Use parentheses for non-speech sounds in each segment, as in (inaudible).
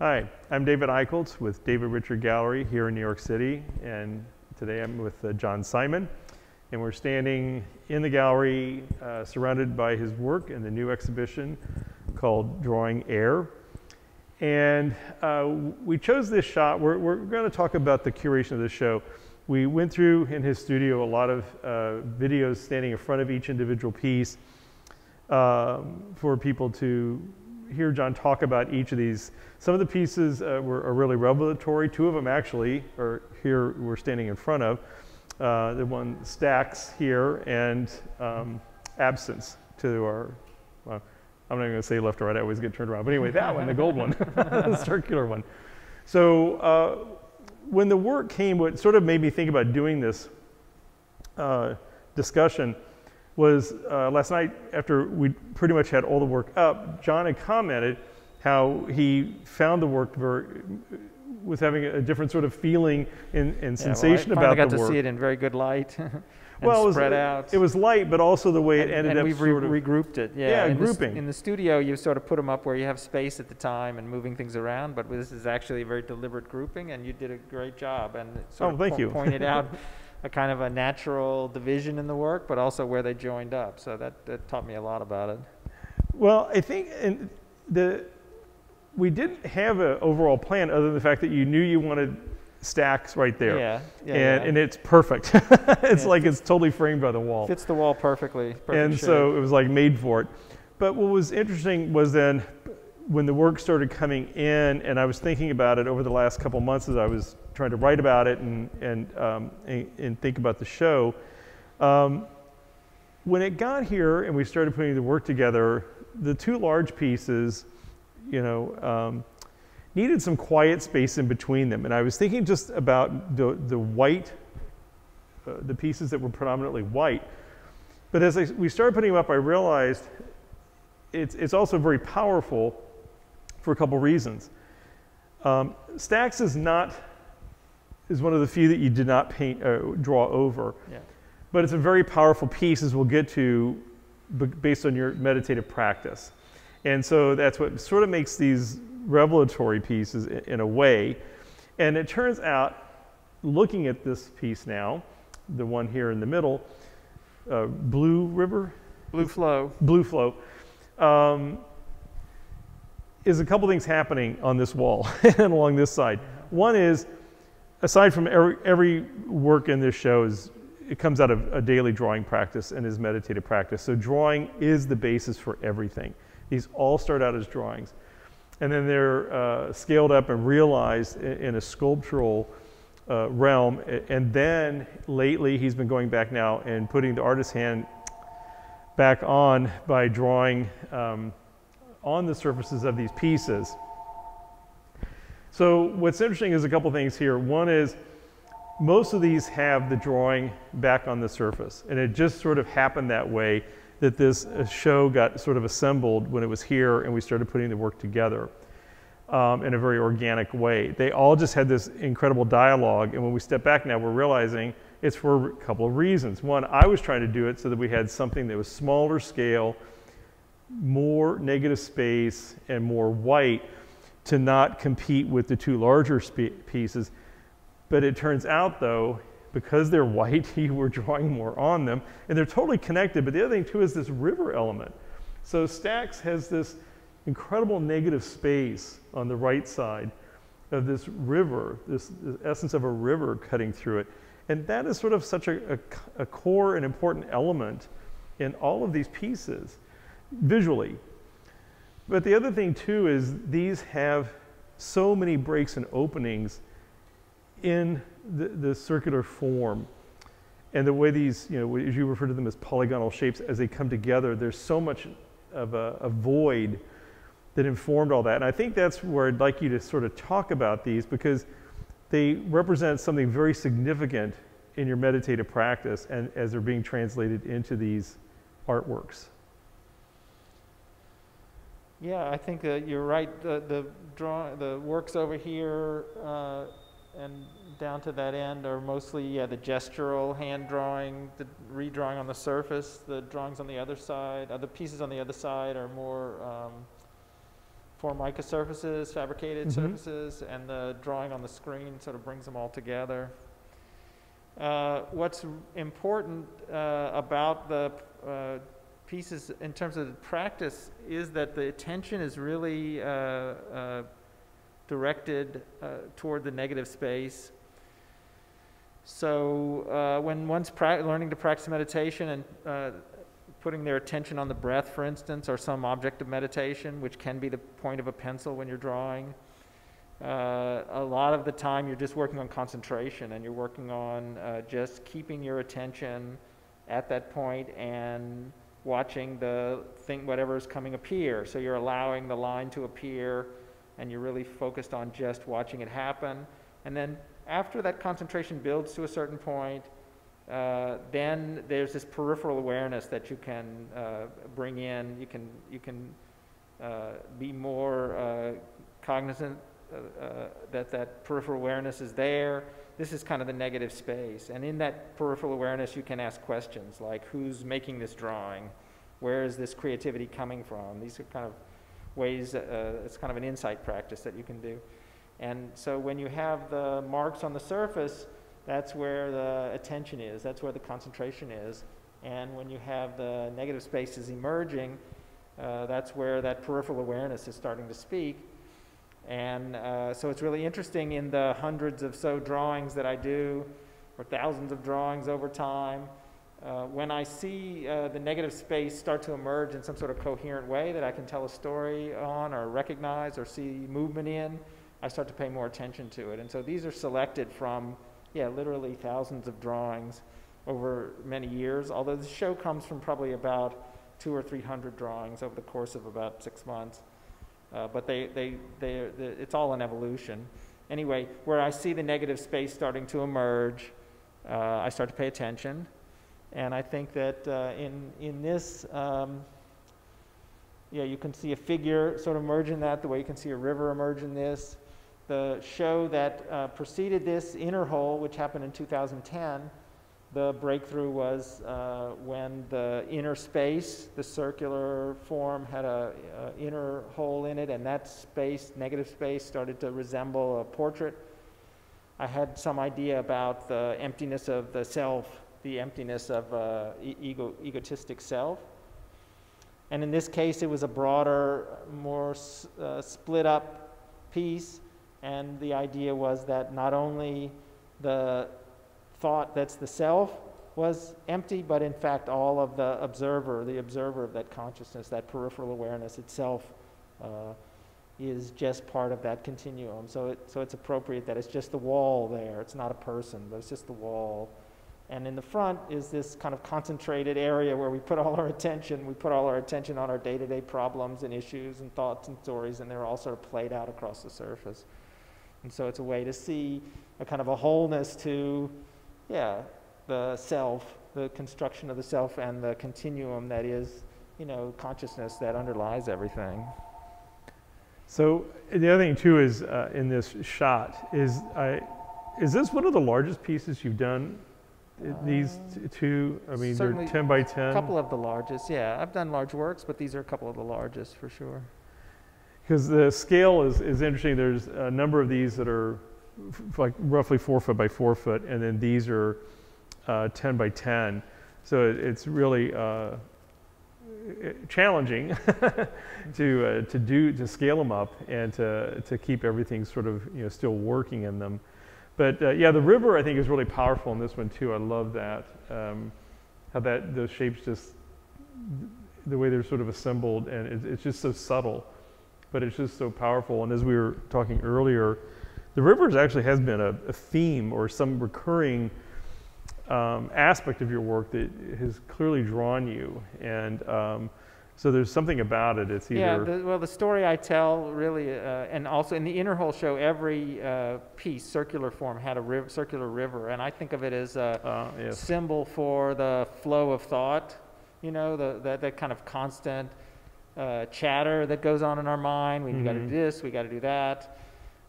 Hi, I'm David Eichholtz with David Richard Gallery here in New York City, and today I'm with uh, John Simon, and we're standing in the gallery uh, surrounded by his work in the new exhibition called Drawing Air. And uh, we chose this shot, we're, we're going to talk about the curation of the show. We went through in his studio a lot of uh, videos standing in front of each individual piece um, for people to hear John talk about each of these. Some of the pieces uh, were are really revelatory. Two of them actually are here we're standing in front of. Uh, the one stacks here and um, absence to our, well, I'm not going to say left or right, I always get turned around. But anyway, that one, the gold one, (laughs) the circular one. So uh, when the work came, what sort of made me think about doing this uh, discussion was uh, last night after we pretty much had all the work up, John had commented how he found the work very, was having a different sort of feeling and, and yeah, sensation well, I about the work. got to see it in very good light. (laughs) well, it was, spread out. It was light, but also the way and, it ended and up we've sort re of regrouped it. Yeah, yeah in grouping. The, in the studio, you sort of put them up where you have space at the time and moving things around. But this is actually a very deliberate grouping, and you did a great job. And sort oh, of thank po you. pointed out (laughs) a kind of a natural division in the work, but also where they joined up. So that, that taught me a lot about it. Well, I think in the we didn't have an overall plan other than the fact that you knew you wanted stacks right there. Yeah, yeah, and, yeah. and it's perfect. (laughs) it's yeah, like it's totally framed by the wall. Fits the wall perfectly. and shape. so it was like made for it. But what was interesting was then when the work started coming in, and I was thinking about it over the last couple months as I was trying to write about it and, and, um, and, and, think about the show. Um, when it got here and we started putting the work together, the two large pieces, you know, um, needed some quiet space in between them. And I was thinking just about the, the white, uh, the pieces that were predominantly white. But as I, we started putting them up, I realized it's, it's also very powerful for a couple reasons. Um, Stacks is not is one of the few that you did not paint uh, draw over, yeah. but it's a very powerful piece, as we'll get to, based on your meditative practice. And so that's what sort of makes these revelatory pieces in, in a way. And it turns out, looking at this piece now, the one here in the middle, uh, Blue River, Blue Flow, Blue Flow. Um, is a couple things happening on this wall (laughs) and along this side. One is, aside from every, every work in this show is, it comes out of a daily drawing practice and is meditative practice. So drawing is the basis for everything. These all start out as drawings. And then they're uh, scaled up and realized in, in a sculptural uh, realm. And then lately, he's been going back now and putting the artist's hand back on by drawing um, on the surfaces of these pieces. So what's interesting is a couple things here. One is most of these have the drawing back on the surface, and it just sort of happened that way that this uh, show got sort of assembled when it was here and we started putting the work together um, in a very organic way. They all just had this incredible dialogue, and when we step back now, we're realizing it's for a couple of reasons. One, I was trying to do it so that we had something that was smaller scale, more negative space, and more white to not compete with the two larger pieces. But it turns out, though, because they're (laughs) white, you were drawing more on them, and they're totally connected. But the other thing, too, is this river element. So Stacks has this incredible negative space on the right side of this river, this, this essence of a river cutting through it. And that is sort of such a, a, a core and important element in all of these pieces visually. But the other thing too is these have so many breaks and openings in the, the, circular form. And the way these, you know, as you refer to them as polygonal shapes, as they come together, there's so much of a, a void that informed all that. And I think that's where I'd like you to sort of talk about these because they represent something very significant in your meditative practice and as they're being translated into these artworks. Yeah, I think that you're right. The the draw the works over here uh, and down to that end are mostly yeah the gestural hand drawing, the redrawing on the surface. The drawings on the other side, uh, the pieces on the other side are more um, Formica surfaces, fabricated Mhm. surfaces, and the drawing on the screen sort of brings them all together. Uh, what's important uh, about the uh, pieces in terms of practice is that the attention is really uh, uh, directed uh, toward the negative space. So uh, when one's learning to practice meditation and uh, putting their attention on the breath, for instance, or some object of meditation, which can be the point of a pencil when you're drawing, uh, a lot of the time you're just working on concentration and you're working on uh, just keeping your attention at that point and watching the thing, whatever is coming appear. So you're allowing the line to appear and you're really focused on just watching it happen. And then after that concentration builds to a certain point, uh, then there's this peripheral awareness that you can uh, bring in. You can, you can uh, be more uh, cognizant uh, uh, that that peripheral awareness is there. This is kind of the negative space. And in that peripheral awareness, you can ask questions like who's making this drawing? Where is this creativity coming from? These are kind of ways, uh, it's kind of an insight practice that you can do. And so when you have the marks on the surface, that's where the attention is, that's where the concentration is. And when you have the negative spaces emerging, uh, that's where that peripheral awareness is starting to speak. And uh, so it's really interesting in the hundreds of so drawings that I do, or thousands of drawings over time, uh, when I see uh, the negative space start to emerge in some sort of coherent way that I can tell a story on, or recognize, or see movement in, I start to pay more attention to it. And so these are selected from, yeah, literally thousands of drawings over many years, although the show comes from probably about two or three hundred drawings over the course of about six months. Uh, but they, they, they, they, it's all an evolution. Anyway, where I see the negative space starting to emerge, uh, I start to pay attention. And I think that uh, in, in this, um, yeah, you can see a figure sort of emerge in that, the way you can see a river emerge in this. The show that uh, preceded this, Innerhole, which happened in 2010, the breakthrough was uh, when the inner space, the circular form, had a, inner hole in it, and that space, negative space, started to resemble a portrait. I had some idea about the emptiness of the self, the emptiness of uh, ego, egotistic self. And in this case, it was a broader, more uh, split up piece. And the idea was that not only the thought that's the self was empty, but in fact, all of the observer, the observer of that consciousness, that peripheral awareness itself, uh, is just part of that continuum. So, it, so it's appropriate that it's just the wall there. It's not a person, but it's just the wall. And in the front is this kind of concentrated area where we put all our attention. We put all our attention on our day to day problems and issues and thoughts and stories, and they're all sort of played out across the surface. And so it's a way to see a kind of a wholeness to, yeah, the self, the construction of the self, and the continuum that is, you know, consciousness that underlies everything. So the other thing too is uh, in this shot is I, is this one of the largest pieces you've done? Uh, These two, I mean, they're 10 by 10. A couple of the largest, yeah. I've done large works, but these are a couple of the largest for sure. Because the scale is, is interesting. There's a number of these that are like roughly four foot by four foot, and then these are uh, 10 by 10. So it, it's really uh, challenging (laughs) to uh, to do to scale them up and to to keep everything sort of you know still working in them. But uh, yeah, the river I think is really powerful in this one too. I love that um, how that those shapes just the way they're sort of assembled, and it, it's just so subtle but it's just so powerful. And as we were talking earlier, the rivers actually has been a, a theme or some recurring um, aspect of your work that has clearly drawn you. And um, so there's something about it. It's either Yeah, the, well, the story I tell really, uh, and also in the inner hole show, every uh, piece, circular form, had a riv- circular river, and I think of it as a uh, yes. symbol for the flow of thought. You know, the, that that kind of constant uh, chatter that goes on in our mind. We've got to Mhm. do this, we got to do that.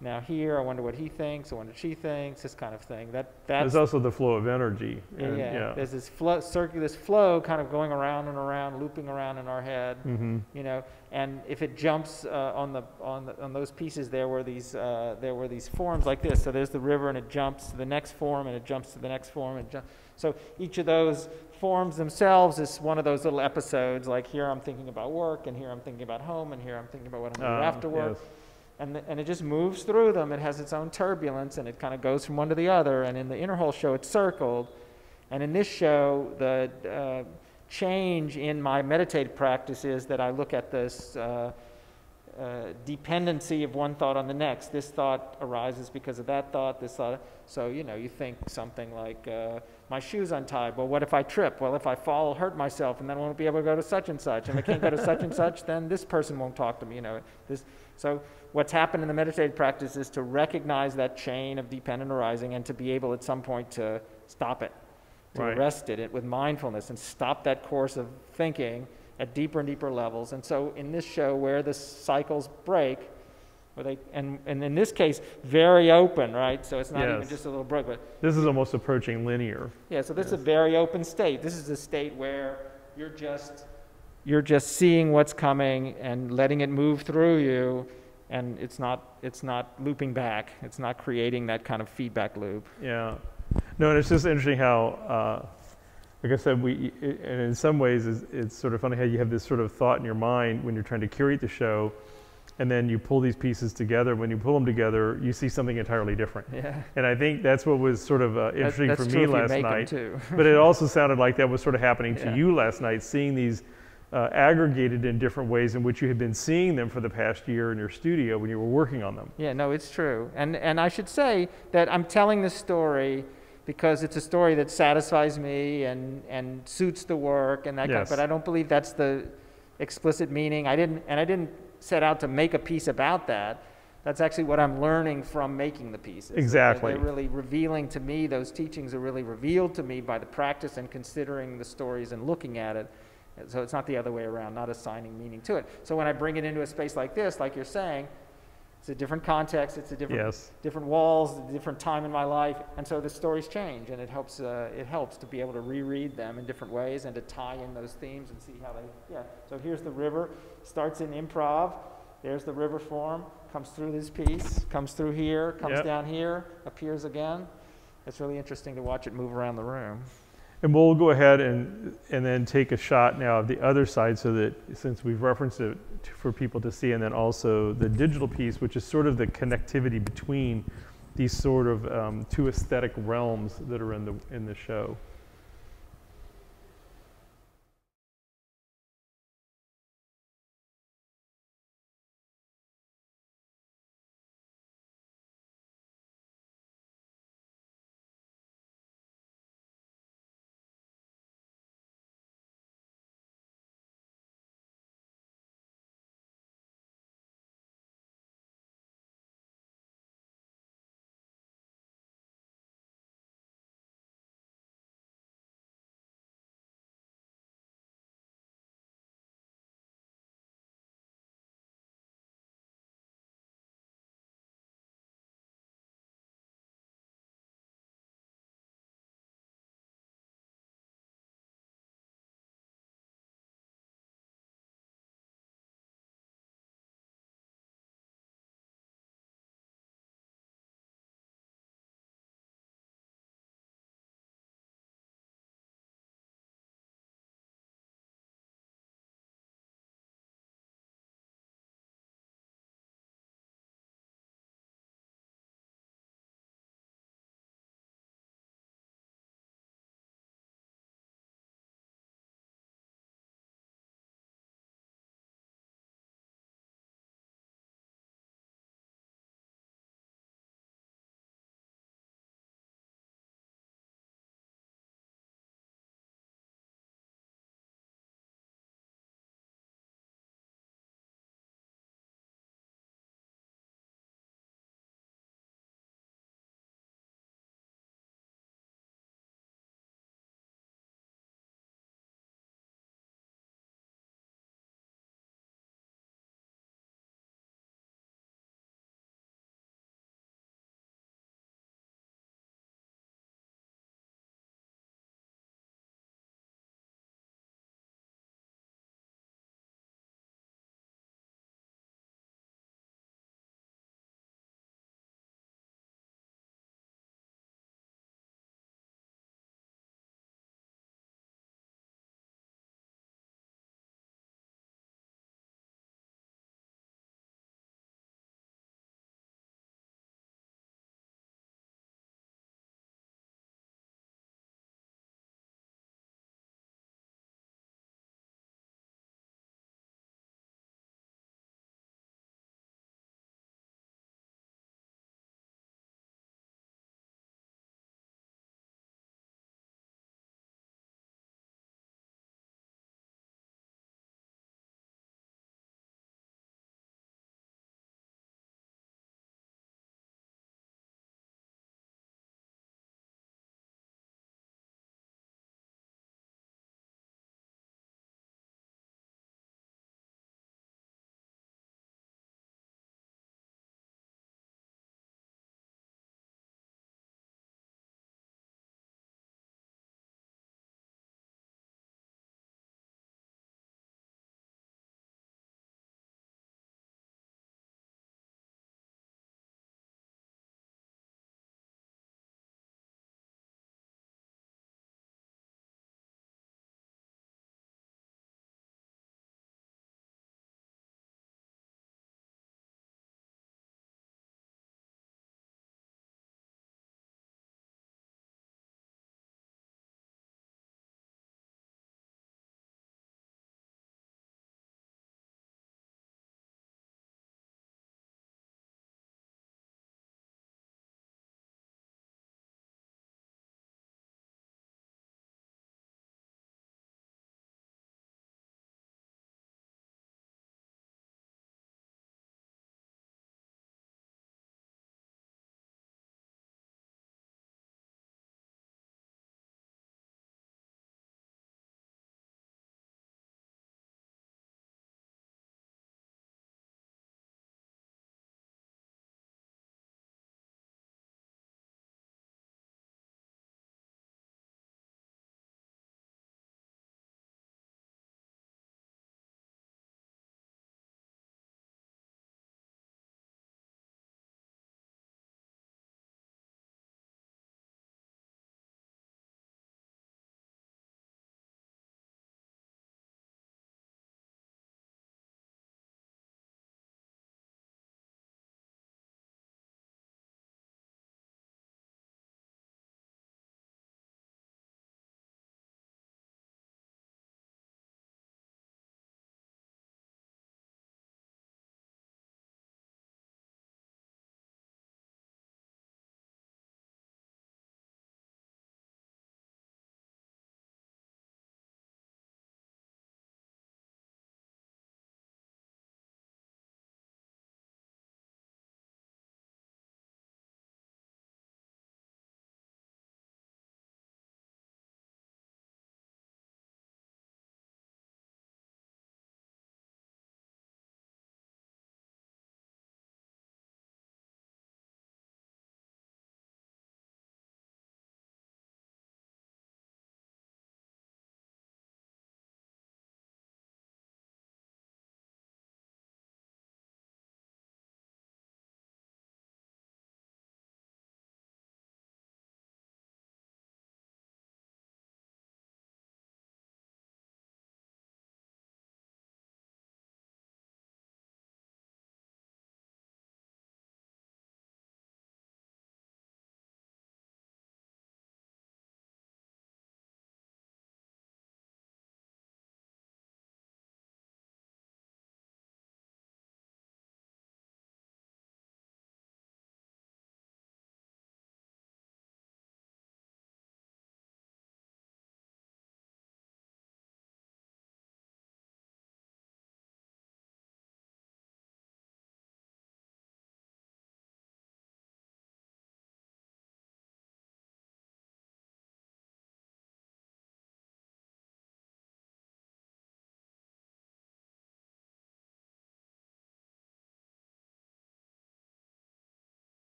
Now here, I wonder what he thinks. I wonder what she thinks. This kind of thing. That There's also the flow of energy. yeah, and- yeah. There's this flow, circular, this flow kind of going around and around, looping around in our head Mm-hmm. you know and if it jumps uh, on the on the, on those pieces there were these uh, there were these forms like this so there's the river and it jumps to the next form and it jumps to the next form and ju- so each of those forms themselves is one of those little episodes like here i'm thinking about work and here i'm thinking about home and here i'm thinking about what i'm doing Um, after work yes. And, the, and it just moves through them. It has its own turbulence, and it kind of goes from one to the other. And in the inner hole show, it's circled. And in this show, the uh, change in my meditative practice is that I look at this uh, uh, dependency of one thought on the next. This thought arises because of that thought. This thought. So you know, you think something like, uh, "My shoe's untied." Well, what if I trip? Well, if I fall, I'll hurt myself, and then I won't be able to go to such and such. And if I can't go to such and (laughs) such, then this person won't talk to me. You know, this. So what's happened in the meditative practice is to recognize that chain of dependent arising and to be able at some point to stop it, to Right. arrest it with mindfulness and stop that course of thinking at deeper and deeper levels. And so in this show where the cycles break, where they, and, and in this case, very open, right? So it's not even just a little break, but This is almost approaching linear. yeah, so this is a very open state. This is a state where you're just you're just seeing what's coming and letting it move through you, and it's not it's not looping back. It's not creating that kind of feedback loop. Yeah. No, and it's just interesting how, uh, like I said, we, and in some ways, it's, it's sort of funny how you have this sort of thought in your mind when you're trying to curate the show, and then you pull these pieces together. When you pull them together, you see something entirely different. Yeah, And I think that's what was sort of uh, interesting that's for me last night. too. (laughs) but it also sounded like that was sort of happening to Yeah. you last night, seeing these uh, aggregated in different ways in which you had been seeing them for the past year in your studio when you were working on them. Yeah, no, it's true. And, and I should say that I'm telling this story because it's a story that satisfies me and, and suits the work and that kind Yes. but I don't believe that's the explicit meaning. I didn't, and I didn't set out to make a piece about that. That's actually what I'm learning from making the pieces. They're- Exactly. They're really revealing to me, those teachings are really revealed to me by the practice and considering the stories and looking at it. So it's not the other way around, not assigning meaning to it. So when I bring it into a space like this, like you're saying, it's a different context, it's a different, Yes. different walls, a different time in my life, and so the stories change, and it helps. Uh, it helps to be able to reread them in different ways and to tie in those themes and see how they. Yeah. So here's the river. Starts in improv. There's the river form. Comes through this piece. Comes through here. Comes Yep. down here. Appears again. It's really interesting to watch it move around the room. And we'll go ahead and, and then take a shot now of the other side so that since we've referenced it for people to see, and then also the digital piece, which is sort of the connectivity between these sort of um, two aesthetic realms that are in the, in the show.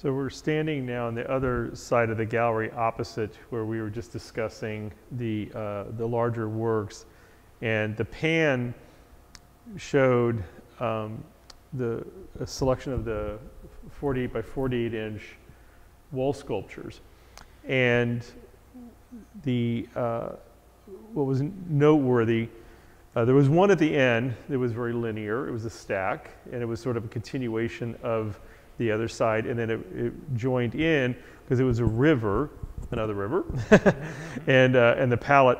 So we're standing now on the other side of the gallery opposite where we were just discussing the, uh, the larger works. And the pan showed um, the a selection of the 48 by 48 inch wall sculptures. And the, uh, what was noteworthy, uh, there was one at the end that was very linear. It was a stack, and it was sort of a continuation of the other side, and then it, it joined in because it was a river, another river, (laughs) and, uh, and the palette,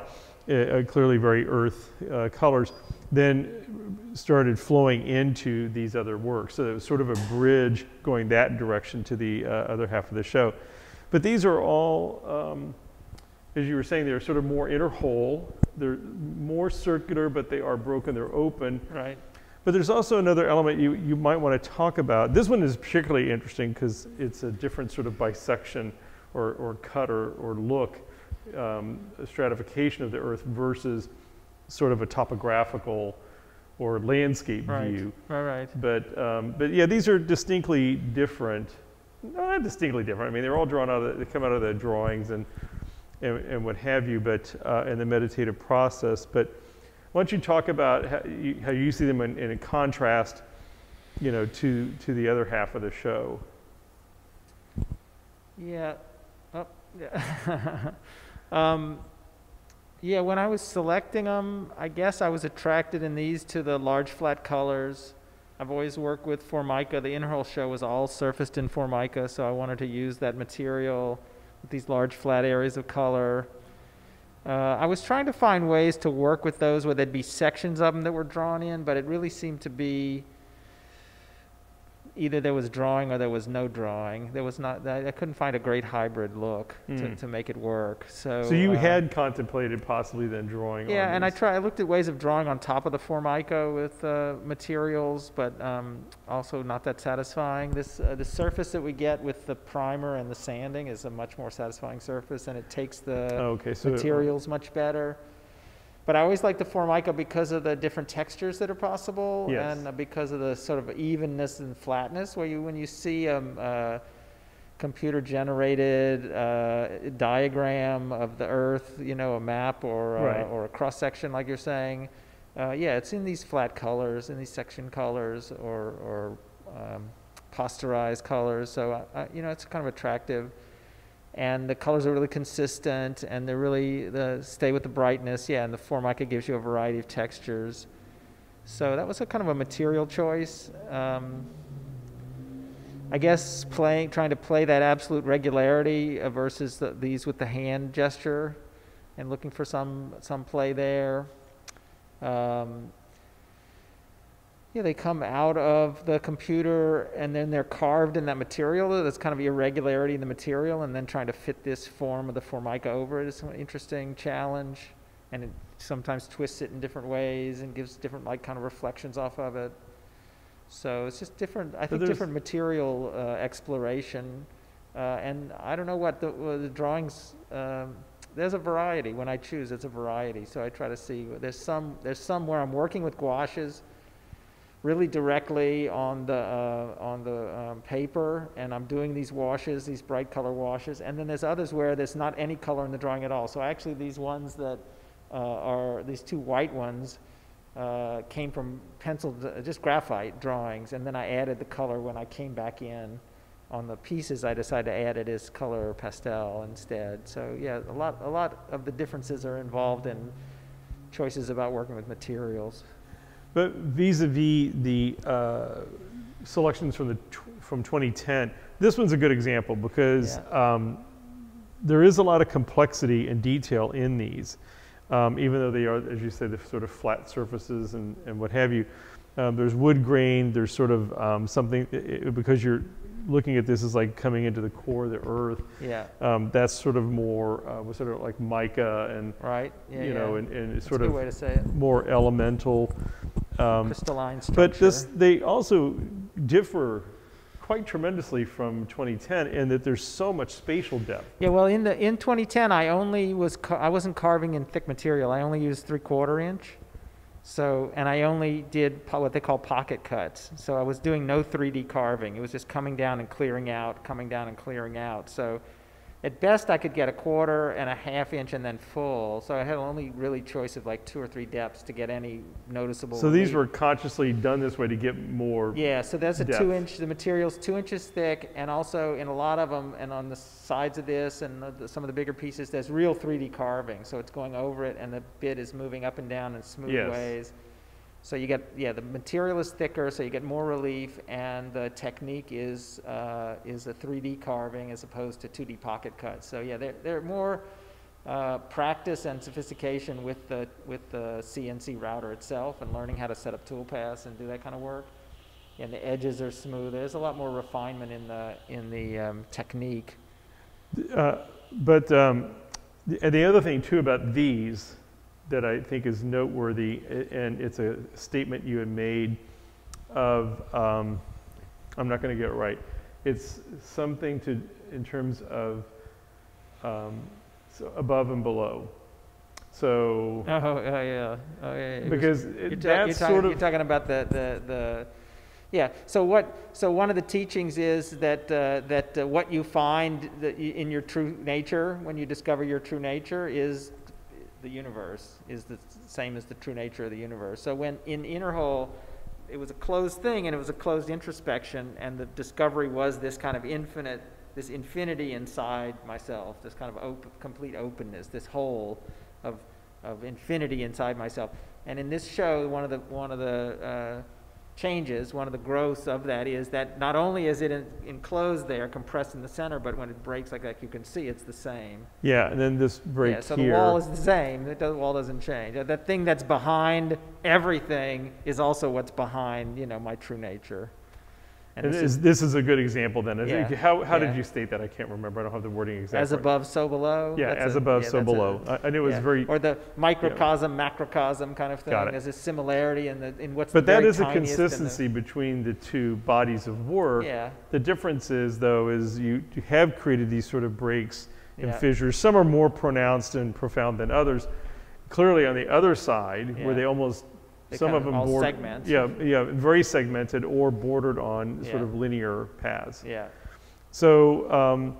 uh, uh, clearly very earth uh, colors, then started flowing into these other works. So it was sort of a bridge going that direction to the uh, other half of the show. But these are all, um, as you were saying, they're sort of more inner hole. They're more circular, but they are broken. They're open. Right. But there's also another element you, you might want to talk about. This one is particularly interesting because it's a different sort of bisection or, or cut or, or look, um, stratification of the Earth versus sort of a topographical or landscape Right. view. Right. Right. But, um, but yeah, these are distinctly different. No, not distinctly different. I mean, they're all drawn out of they come out of the drawings and, and, and what have you, but uh, in the meditative process. But why don't you talk about how you, how you see them in, in contrast, you know, to, to the other half of the show? Yeah. Oh, yeah. (laughs) um, yeah, when I was selecting them, I guess I was attracted in these to the large flat colors. I've always worked with Formica. The Innerhole show was all surfaced in Formica, so I wanted to use that material with these large flat areas of color. Uh, I was trying to find ways to work with those where there'd be sections of them that were drawn in, but it really seemed to be either there was drawing or there was no drawing. There was not. I I couldn't find a great hybrid look to, Mm. to make it work. So. So you uh, had contemplated possibly then drawing Yeah, and I try. I looked at ways of drawing on top of the Formica with uh, materials, but um, also not that satisfying. This uh, the surface that we get with the primer and the sanding is a much more satisfying surface, and it takes the okay, so materials much better. But I always like the Formica because of the different textures that are possible, Yes. and because of the sort of evenness and flatness. Where you, when you see a um, uh, computer-generated uh, diagram of the Earth, you know, a map or uh, Right. or a cross section, like you're saying, uh, yeah, it's in these flat colors, in these section colors, or or um, posterized colors. So uh, uh, you know, it's kind of attractive and the colors are really consistent and they're really the stay with the brightness. Yeah and the formica gives you a variety of textures. So that was a kind of a material choice. Um, i guess playing trying to play that absolute regularity versus the, these with the hand gesture and looking for some some play there. Um, yeah, they come out of the computer and then they're carved in that material. That's kind of irregularity in the material, and then trying to fit this form of the formica over it is an interesting challenge. And it sometimes twists it in different ways and gives different like kind of reflections off of it. So it's just different. I think different material uh, exploration, uh, and I don't know what the, uh, the drawings. Um, there's a variety when I choose. It's a variety. So I try to see. There's some. There's some where I'm working with gouaches really directly on the uh, on the um, paper, and I'm doing these washes, these bright color washes. And then there's others where there's not any color in the drawing at all. So actually, these ones that uh, are these two white ones uh, came from pencil, just graphite drawings, and then I added the color when I came back in. On the pieces, I decided to add it as color pastel instead. So yeah, a lot, a lot of the differences are involved in choices about working with materials. But vis-a-vis the uh, selections from the from 2010, this one's a good example because um, there is a lot of complexity and detail in these, um, even though they are, as you say, the sort of flat surfaces and, and what have you. Um, there's wood grain. There's sort of um, something i- i- because you're looking at this as like coming into the core of the earth. Yeah. Um, that's sort of more uh, was sort of like mica and Right. Yeah. you know and, and it's That's sort of way to say it. more elemental. Um, Crystalline structure. but this, they also differ quite tremendously from 2010 in that there's so much spatial depth. Yeah. Well, in the in 2010, I only was I wasn't carving in thick material. I only used three quarter inch, So, and I only did what they call pocket cuts. So I was doing no 3D carving. It was just coming down and clearing out, coming down and clearing out. So at best, I could get a quarter and a half inch and then full. So I had only really choice of like two or three depths to get any noticeable. So these relief. were consciously done this way to get more. Yeah, so that's a depth. two inch, the material's two inches thick, and also in a lot of them, and on the sides of this and the, some of the bigger pieces, there's real 3D carving. So it's going over it, and the bit is moving up and down in smooth Yes. ways. So you get, yeah, the material is thicker, so you get more relief, and the technique is, uh, is a 3D carving as opposed to 2D pocket cuts. So yeah, they're, they're more uh, practice and sophistication with the, with the CNC router itself and learning how to set up tool paths and do that kind of work. And the edges are smooth. There's a lot more refinement in the, in the um, technique. Uh, but um, the, and the other thing too about these that I think is noteworthy, and it's a statement you had made of, um, I'm not going to get it right. It's something to in terms of um, so above and below. So Oh, oh yeah. Oh, yeah. was- because You're, it, you're that's talking, sort you're talking about the, the, the, yeah. So what? So one of the teachings is that uh, that uh, what you find that y- in your true nature when you discover your true nature is the universe is the same as the true nature of the universe. So when in Innerhole, it was a closed thing and it was a closed introspection, and the discovery was this kind of infinite, this infinity inside myself, this kind of op- complete openness, this whole of of infinity inside myself. And in this show, one of the one of the uh, changes, one of the growths of that is that not only is it en- enclosed there, compressed in the center, but when it breaks like that, you can see it's the same. yeah. And then this break yeah, so here. the wall is the same. The wall doesn't change. That thing that's behind everything is also what's behind, you know, my true nature. And this is this is a good example then. Yeah, How, how yeah. did you state that? I can't remember. I don't have the wording exactly. as above, so below. Yeah, as a- above, yeah, so below. I, I knew it was very. Or the microcosm, macrocosm kind of thing. Got it. There's a similarity in the in what's But that a tiniest and the- consistency between the two bodies of work. Yeah. The difference is, though, is you, you have created these sort of breaks and fissures. Some are more pronounced and profound than others. Clearly, on the other side, where they almost They some of of them board, segment. yeah, yeah, very segmented or bordered on sort of linear paths. Yeah. So, um,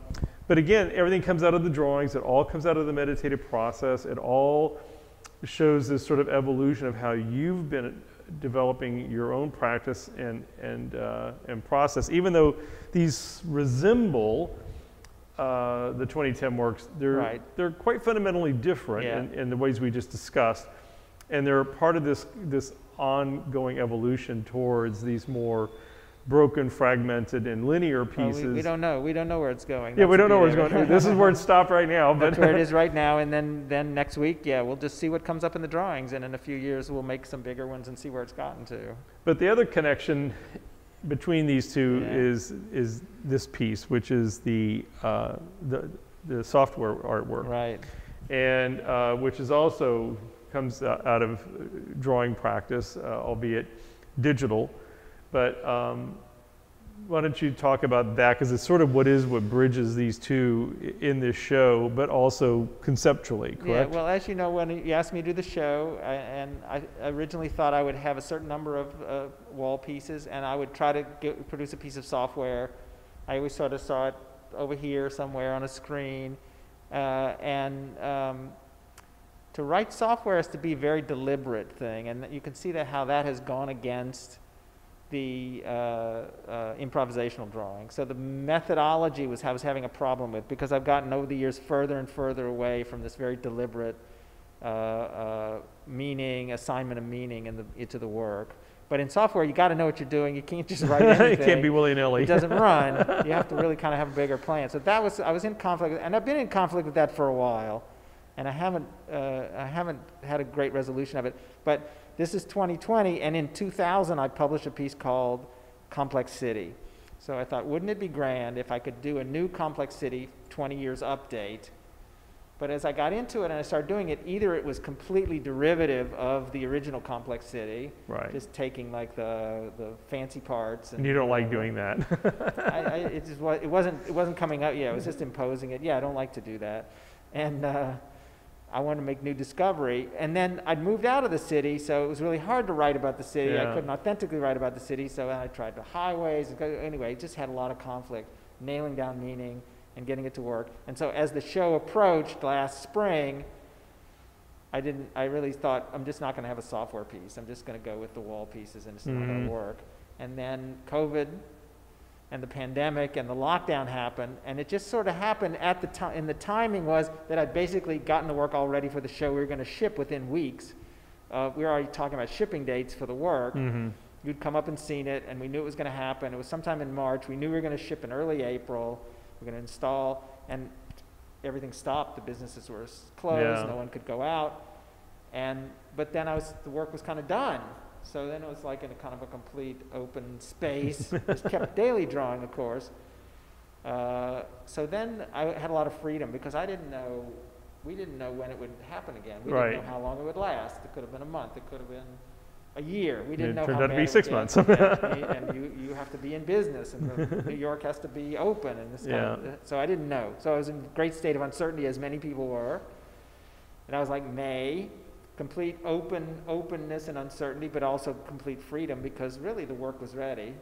but again, everything comes out of the drawings. It all comes out of the meditative process. It all shows this sort of evolution of how you've been developing your own practice and and uh, and process. Even though these resemble uh, the 2010 works, they're Right. they're quite fundamentally different Yeah. in, in the ways we just discussed, and they're part of this this ongoing evolution towards these more broken, fragmented, and linear Well, pieces. we, we don't know. We don't know where it's going. Yeah, That's we don't know where it's going. This is where it's (laughs) stopped right now, but That's where it (laughs) is right now, and then then next week, yeah, we'll just see what comes up in the drawings, and in a few years we'll make some bigger ones and see where it's gotten to. but the other connection between these two Yeah. is is this piece, which is the uh, the the software artwork, Right. and uh, which is also comes out of uh, drawing practice, uh, albeit digital. But um, why don't you talk about that? Because it's sort of what is what bridges these two in this show, but also conceptually, Yeah, correct? well, as you know, when you asked me to do the show, I, and I originally thought I would have a certain number of uh, wall pieces, and I would try to get, produce a piece of software. I always sort of saw it over here somewhere on a screen, uh, and um, to write software has to be a very deliberate thing, and you can see that how that has gone against the uh, uh, improvisational drawing. So the methodology was I was having a problem with because I've gotten over the years further and further away from this very deliberate uh, uh, meaning, assignment of meaning in the, into the work. But in software, you got to know what you're doing. You can't just write (laughs) anything. it can't be willy nilly. It doesn't (laughs) run. You have to really kind of have a bigger plan. So that was I was in conflict, and I've been in conflict with that for a while, and I haven't uh, I haven't had a great resolution of it. But this is 2020, and in 2000 I published a piece called Complex City. So I thought, wouldn't it be grand if I could do a new Complex City 20 years update? But as I got into it and I started doing it, either it was completely derivative of the original Complex City, Right. just taking like the the fancy parts. And you don't like doing that. (laughs) I, I, it just it wasn't it wasn't coming out. Yeah, it was just imposing it. Yeah, I don't like to do that, and uh, I wanted to make new discovery. And then I'd moved out of the city, so it was really hard to write about the city. Yeah. I couldn't authentically write about the city, so I tried the highways. Anyway, it just had a lot of conflict, nailing down meaning and getting it to work. And so as the show approached last spring, I didn't, I really thought, I'm just not going to have a software piece. I'm just going to go with the wall pieces and it's not going to mm-hmm. work. And then COVID and the pandemic and the lockdown happened, and it just sort of happened at the time. And the timing was that I'd basically gotten the work all ready for the show. We were going to ship within weeks. Uh, we were already talking about shipping dates for the work. Mhm. You'd come up and seen it, and we knew it was going to happen. It was sometime in March. We knew we were going to ship in early April. We're going to install, and everything stopped. The businesses were closed. Yeah. No one could go out. And but then I was the work was kind of done. So then it was like in a kind of a complete open space. Just kept (laughs) daily drawing, of course. Uh, so then I had a lot of freedom because I didn't know, we didn't know when it would happen again. We Right. didn't know how long it would last. It could have been a month. It could have been a year. We didn't It know turned how out to be six months. (laughs) and and you, you have to be in business, and the- New (laughs) York has to be open, and this kind of, Yeah. so I didn't know. So I was in a great state of uncertainty, as many people were. And I was like, May, complete open openness and uncertainty, but also complete freedom because really the work was ready.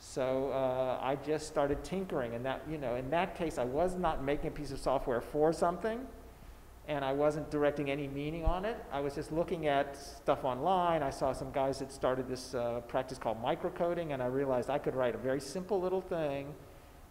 So uh, I just started tinkering, and that you know, in that case, I was not making a piece of software for something, and I wasn't directing any meaning on it. I was just looking at stuff online. I saw some guys that started this uh, practice called microcoding, and I realized I could write a very simple little thing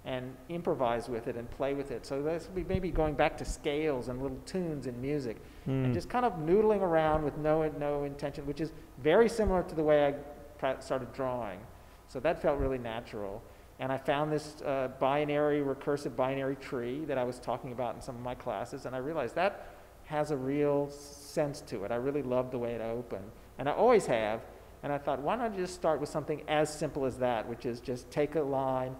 and improvise with it and play with it. So this would be maybe going back to scales and little tunes in music Mm. and just kind of noodling around with no, no intention, which is very similar to the way I started drawing. So that felt really natural. And I found this uh, binary, recursive binary tree that I was talking about in some of my classes, and I realized that has a real sense to it. I really love the way it opened, and I always have. And I thought, why not just start with something as simple as that, which is just take a line,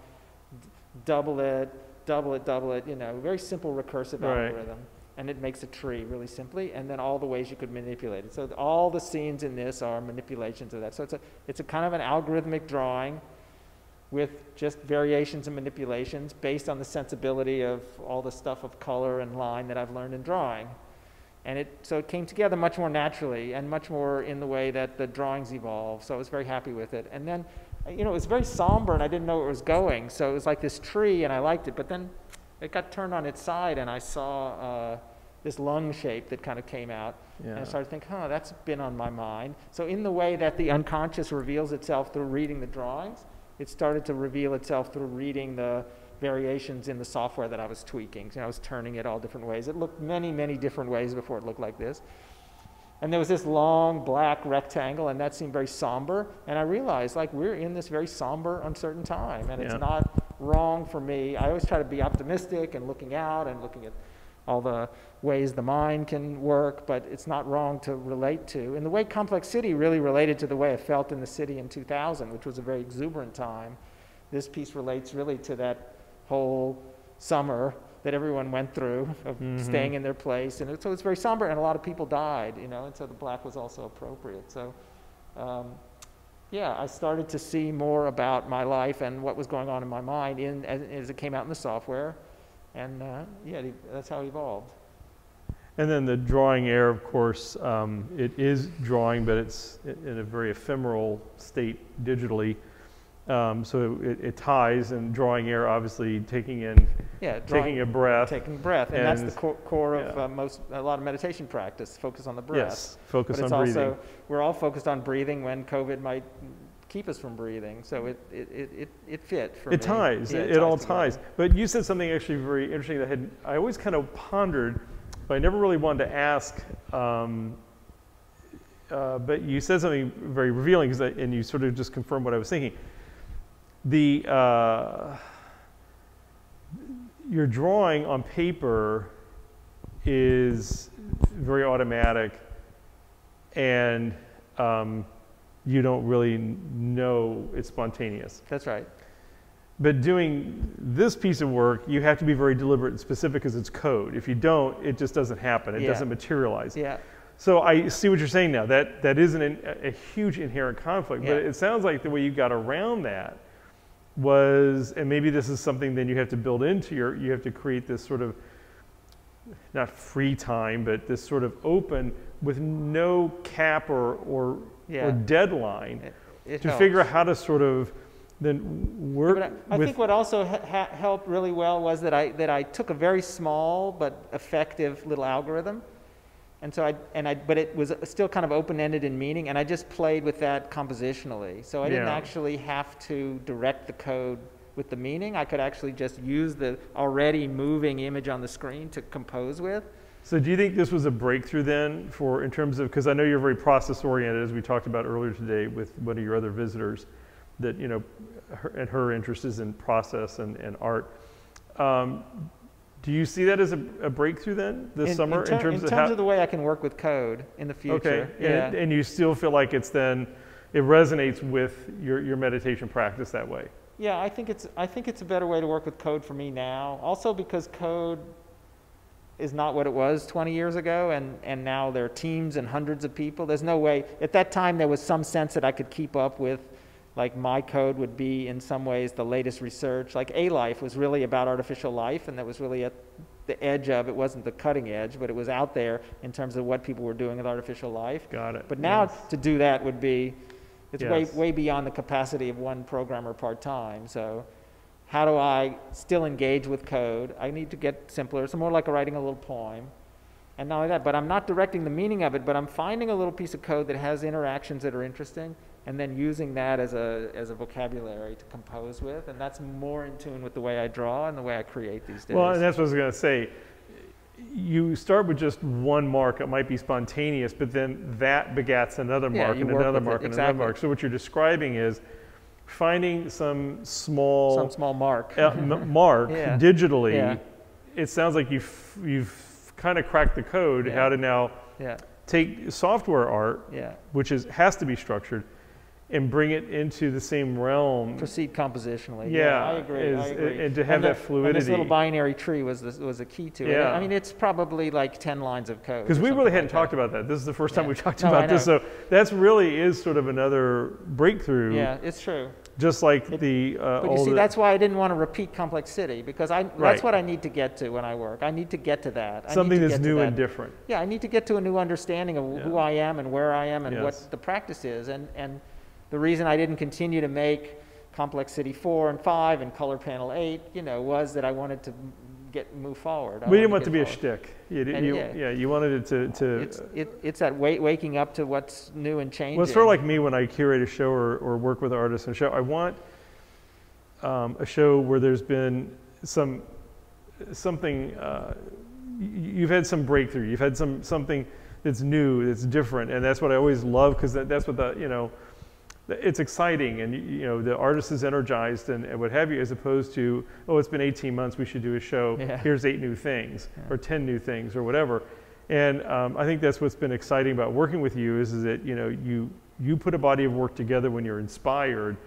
double it, double it, double it, you know, very simple recursive Right. algorithm and it makes a tree really simply, and then all the ways you could manipulate it. So all the scenes in this are manipulations of that. So it's a, it's a kind of an algorithmic drawing with just variations and manipulations based on the sensibility of all the stuff of color and line that I've learned in drawing. And it, so it came together much more naturally and much more in the way that the drawings evolved. So I was very happy with it. And then, you know, it was very somber and I didn't know where it was going. So it was like this tree and I liked it. But then it got turned on its side and I saw uh, this lung shape that kind of came out. And I started thinking, huh, that's been on my mind. So in the way that the unconscious reveals itself through reading the drawings, it started to reveal itself through reading the variations in the software that I was tweaking. So I was turning it all different ways. It looked many, many different ways before it looked like this. And there was this long black rectangle, and that seemed very somber. And I realized, like, we're in this very somber, uncertain time, and Yeah. it's not wrong for me. I always try to be optimistic and looking out and looking at all the ways the mind can work, but it's not wrong to relate to. And the way Complex City really related to the way I felt in the city in 2000, which was a very exuberant time. This piece relates really to that whole summer that everyone went through of Mhm. staying in their place. And it, so it's very somber, and a lot of people died, you know, and so the black was also appropriate. So, um, yeah, I started to see more about my life and what was going on in my mind in, as, as it came out in the software. And uh, yeah, that's how it evolved. And then the drawing air, of course, um, it is drawing, but it's in a very ephemeral state digitally. Um, so it, it ties, and drawing air, obviously taking in, Yeah, taking a breath. taking breath, and, that's the core, core of yeah. uh, most a lot of meditation practice. Focus on the breath. yes, focus but it's on breathing. also we're all focused on breathing when COVID might keep us from breathing. So it it, it, it, it fit for it me. ties. Yeah, it, it all together. ties. But you said something actually very interesting that had I always kind of pondered, but I never really wanted to ask. Um, uh, but you said something very revealing, I- and you sort of just confirmed what I was thinking. The uh, your drawing on paper is very automatic, and um, you don't really know it's spontaneous. That's right. But doing this piece of work, you have to be very deliberate and specific because it's code. If you don't, it just doesn't happen. It Yeah. doesn't materialize. Yeah. So I see what you're saying now. That that is an, a, a huge inherent conflict. Yeah. But it sounds like the way you got around that was, and maybe this is something then you have to build into your. You have to create this sort of not free time, but this sort of open with no cap or, or, Yeah. or deadline It, it to helps. figure out how to sort of then work But I, I think what also helped really well was that I that I took a very small but effective little algorithm, and so I and I but it was still kind of open ended in meaning, and I just played with that compositionally. So I didn't Yeah. actually have to direct the code with the meaning. I could actually just use the already moving image on the screen to compose with. So do you think this was a breakthrough then for in terms of because I know you're very process oriented as we talked about earlier today with one of your other visitors that you know her, and her interest is in process and, and art. Um, do you see that as a, a breakthrough then this in, summer in, ter- terms in of how? of the way I can work with code in the future. okay, Yeah. and, and you still feel like it's then it resonates with your, your meditation practice that way. Yeah, I think it's I think it's a better way to work with code for me now. Also because code is not what it was 20 years ago and, and now there are teams and hundreds of people. There's no way at that time there was some sense that I could keep up with like my code would be in some ways the latest research. Like A Life was really about artificial life and that was really at the edge of it wasn't the cutting edge, but it was out there in terms of what people were doing with artificial life. Got it. But now Yes. to do that would be, it's way, way beyond the capacity of one programmer part-time. So how do I still engage with code? I need to get simpler. It's more like writing a little poem. And not only that, but I'm not directing the meaning of it, but I'm finding a little piece of code that has interactions that are interesting and then using that as a, as a vocabulary to compose with. And that's more in tune with the way I draw and the way I create these days. Well, and that's what I was going to say. You start with just one mark, it might be spontaneous, but then that begats another Yeah, mark and another with it, mark and another mark. So what you're describing is finding some small Some small mark. uh, mark (laughs) Yeah. digitally. Yeah. It sounds like you've, you've kind of cracked the code how to now Yeah, take software art, yeah. which is, has to be structured, and bring it into the same realm. Proceed compositionally. Yeah, I agree. is- I agree. and to have the- that And this little binary tree was the, was a key to it. Yeah. I mean, it's probably like ten lines of code. Because we really hadn't that. talked about that. This is the first time Yeah. we talked No, about this. So that's really is sort of another breakthrough. Yeah, it's true. Just like It- the uh, But all you see, the- that's why I didn't want to repeat Complex City because I Right. that's what I need to get to when I work. I need to get to that. I need something to that's get to new and different. Yeah, I need to get to a new understanding of who I am and where I am and Yes. what the practice is. And, and the reason I didn't continue to make Complex City 4 and 5 and Color Panel 8, you know, was that I wanted to get move forward. I We didn't want it to be a get shtick. You, you, yeah. yeah, you wanted it to. to It's, it, it's that wait, waking up to what's new and changing. well, it's sort of like me when I curate a show or, or work with artists on a show. I want um, a show where there's been some something. Uh, you've had some breakthrough. You've had some something that's new, that's different, and that's what I always love because that, that's what the you know. It's exciting, and you- know the artist is energized and, and what have you, as opposed to oh, it's been 18 months, we should do a show. Yeah. Here's eight new things, Yeah. or 10 new things, or whatever. And um, I think that's what's been exciting about working with you is, is that you know you you put a body of work together when you're inspired,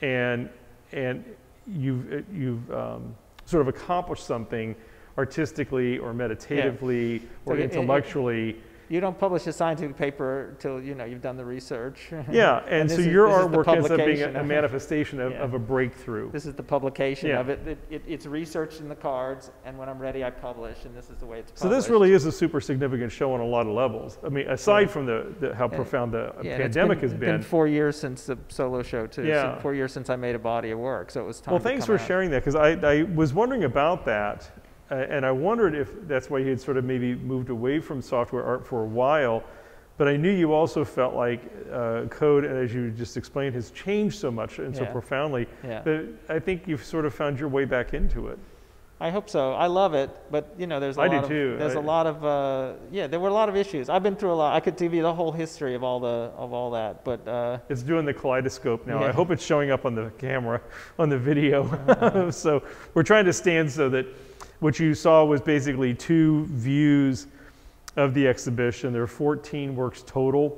and and you've uh, you've um, sort of accomplished something artistically or meditatively or it- it- intellectually. You don't publish a scientific paper until you know you've done the research. Yeah, and, (laughs) this so your is artwork ends up being a, a manifestation of, Yeah. of a breakthrough. This is the publication Yeah. of it. It, it. It's researched in the cards, and when I'm ready, I publish, and this is the way it's published. So this really is a super significant show on a lot of levels. I mean, aside Yeah. from the, the how profound the and pandemic been, has it's been. been four years since the solo show too. Yeah. So four years since I made a body of work, so it was time. Well, thanks for out. sharing that because I, I was wondering about that, and I wondered if that's why you had sort of maybe moved away from software art for a while. But I knew you also felt like uh, code, as you just explained, has changed so much and so profoundly. Yeah. But I think you've sort of found your way back into it. I hope so. I love it, but you know, there's a I do lot of too. there's I- a lot of uh, yeah. There were a lot of issues. I've been through a lot. I could give you the whole history of all the of all that, but uh, It's doing the kaleidoscope now. I hope it's showing up on the camera, on the video. (laughs) (laughs) so we're trying to stand so that what you saw was basically two views of the exhibition. There are 14 works total.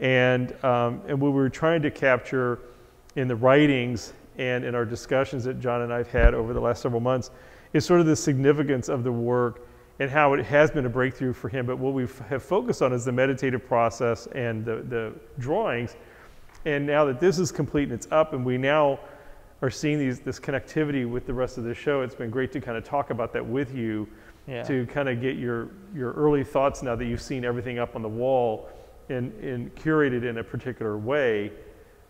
And, um, and what we were trying to capture in the writings and in our discussions that John and I have had over the last several months is sort of the significance of the work and how it has been a breakthrough for him. But what we have focused on is the meditative process and the, the drawings. And now that this is complete and it's up, and we now are seeing these this connectivity with the rest of the show. It's been great to kind of talk about that with you Yeah. to kind of get your your early thoughts now that you've seen everything up on the wall and, and curated in a particular way.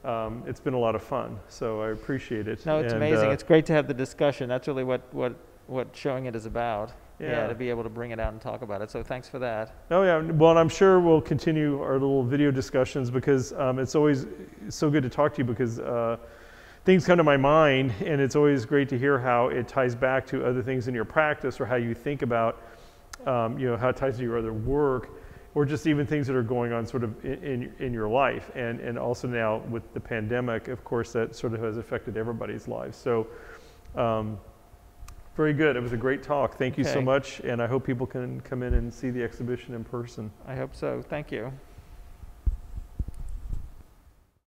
Um, it's been a lot of fun, so I appreciate it. No, it's And, amazing. uh, it's great to have the discussion. That's really what, what, what showing it is about. Yeah. to be able to bring it out and talk about it. So thanks for that. Oh yeah, well, and I'm sure we'll continue our little video discussions because um, it's always so good to talk to you because uh, things come to my mind, and it's always great to hear how it ties back to other things in your practice or how you think about, um, you know, how it ties to your other work, or just even things that are going on sort of in, in, in your life, and and also now with the pandemic, of course, that sort of has affected everybody's lives. So. Um, very good. It was a great talk. Thank you so much, and I hope people can come in and see the exhibition in person. I hope so. Thank you.